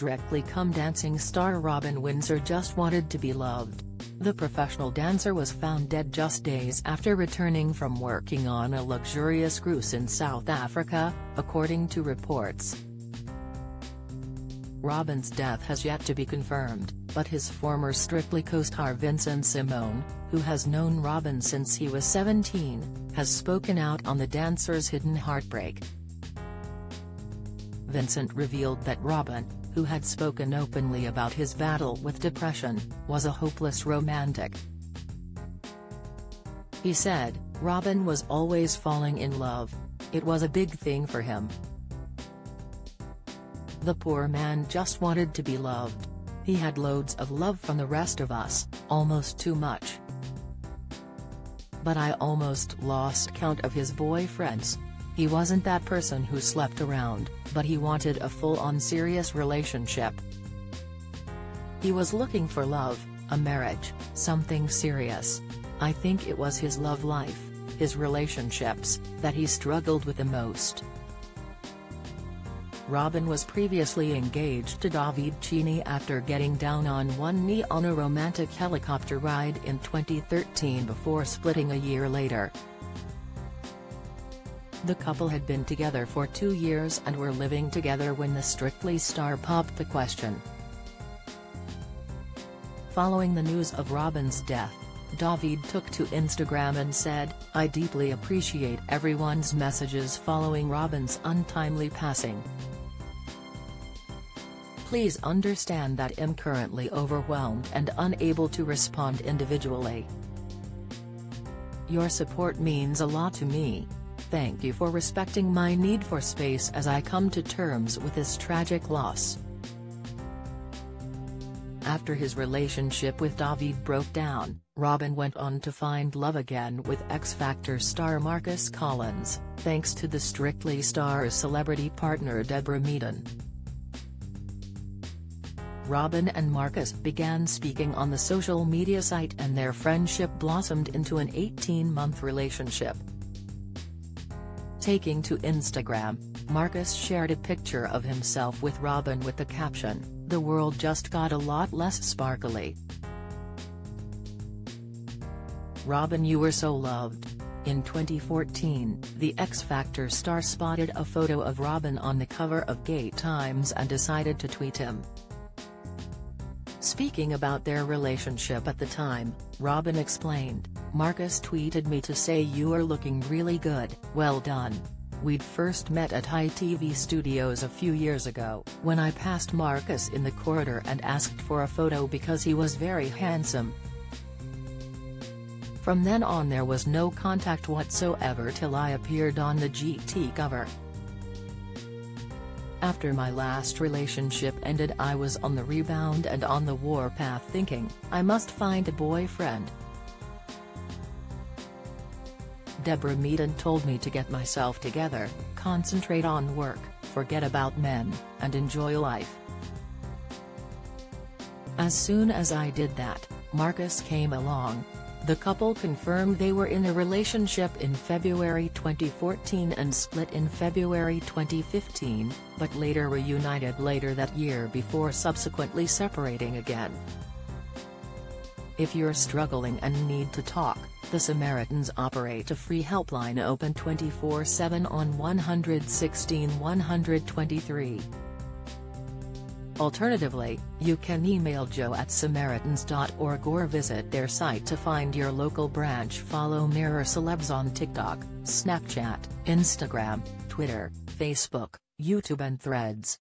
Strictly Come Dancing star Robin Windsor just wanted to be loved. The professional dancer was found dead just days after returning from working on a luxurious cruise in South Africa, according to reports. Robin's death has yet to be confirmed, but his former Strictly co-star Vincent Simone, who has known Robin since he was 17, has spoken out on the dancer's hidden heartbreak. Vincent revealed that Robin, who had spoken openly about his battle with depression, was a hopeless romantic. He said, Robin was always falling in love. It was a big thing for him. The poor man just wanted to be loved. He had loads of love from the rest of us, almost too much. But I almost lost count of his boyfriends. He wasn't that person who slept around, but he wanted a full-on serious relationship. He was looking for love, a marriage, something serious. I think it was his love life, his relationships, that he struggled with the most. Robin was previously engaged to David Cheney after getting down on one knee on a romantic helicopter ride in 2013 before splitting a year later. The couple had been together for two years and were living together when the Strictly star popped the question. Following the news of Robin's death, David took to Instagram and said, I deeply appreciate everyone's messages following Robin's untimely passing. Please understand that I'm currently overwhelmed and unable to respond individually. Your support means a lot to me. Thank you for respecting my need for space as I come to terms with this tragic loss. After his relationship with David broke down, Robin went on to find love again with X Factor star Marcus Collins, thanks to the Strictly star's celebrity partner Deborah Meaden. Robin and Marcus began speaking on the social media site and their friendship blossomed into an 18-month relationship. Taking to Instagram, Marcus shared a picture of himself with Robin with the caption, The world just got a lot less sparkly. Robin you were so loved. In 2014, the X Factor star spotted a photo of Robin on the cover of Gay Times and decided to tweet him. Speaking about their relationship at the time, Robin explained, Marcus tweeted me to say you are looking really good, well done. We'd first met at ITV Studios a few years ago, when I passed Marcus in the corridor and asked for a photo because he was very handsome. From then on there was no contact whatsoever till I appeared on the GT cover. After my last relationship ended I was on the rebound and on the warpath thinking, I must find a boyfriend. Deborah Meaden told me to get myself together, concentrate on work, forget about men, and enjoy life. As soon as I did that, Marcus came along, the couple confirmed they were in a relationship in February 2014 and split in February 2015, but later reunited later that year before subsequently separating again. If you're struggling and need to talk, the Samaritans operate a free helpline open 24-7 on 116 123. Alternatively, you can email jo at samaritans.org or visit their site to find your local branch follow Mirror Celebs on TikTok, Snapchat, Instagram, Twitter, Facebook, YouTube and Threads.